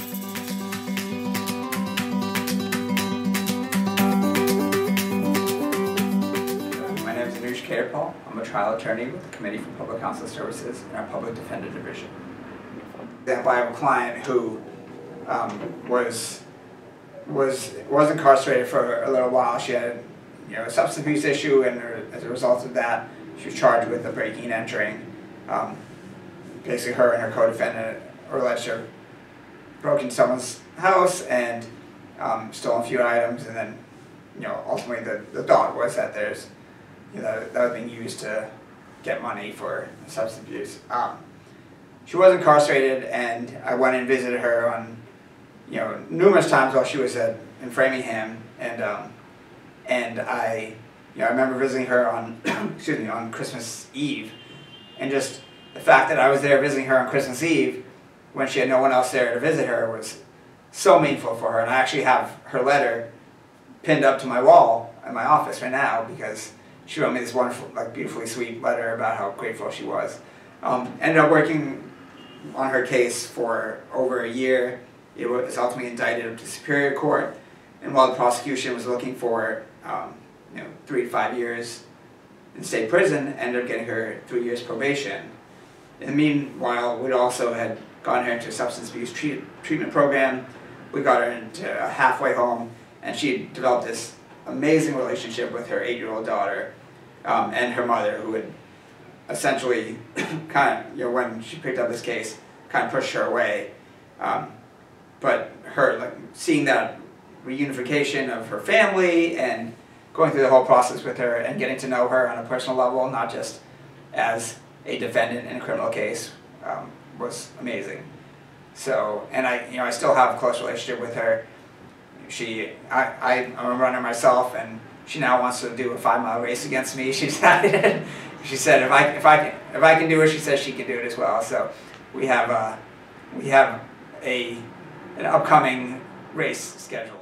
My name is Anuj Khetarpal. I'm a trial attorney with the Committee for Public Counsel Services in our Public Defender Division. I have a client who um, was was was incarcerated for a little while. She had you know a substance abuse issue, and as a result of that, she was charged with a breaking and entering. Um, basically, her and her co-defendant or alleged have into someone's house and um, stolen a few items, and then you know, ultimately the, the thought was that there's, you know, that was being used to get money for substance abuse. Um, she was incarcerated, and I went and visited her on, you know, numerous times while she was at, in Framingham, and um, and I, you know, I remember visiting her on, excuse me, on Christmas Eve, and just the fact that I was there visiting her on Christmas Eve, when she had no one else there to visit her, was so meaningful for her, and I actually have her letter pinned up to my wall in my office right now because she wrote me this wonderful, like beautifully sweet letter about how grateful she was. Um, ended up working on her case for over a year. It was ultimately indicted up to Superior Court, and while the prosecution was looking for um, you know three to five years in state prison, ended up getting her three years probation. In the meanwhile, we also had gotten her into a substance abuse treat treatment program. We got her into a halfway home and she developed this amazing relationship with her eight-year-old daughter um, and her mother, who would essentially kind of, you know, when she picked up this case, kind of pushed her away. Um, but her, like, seeing that reunification of her family and going through the whole process with her and getting to know her on a personal level, not just as a defendant in a criminal case, um, was amazing. So, and I, you know, I still have a close relationship with her she, I, I, am a runner myself, and she now wants to do a five mile race against me. She decided, she said if I, if I can, if I can do it, she says she can do it as well. So we have, a, we have a, an upcoming race scheduled.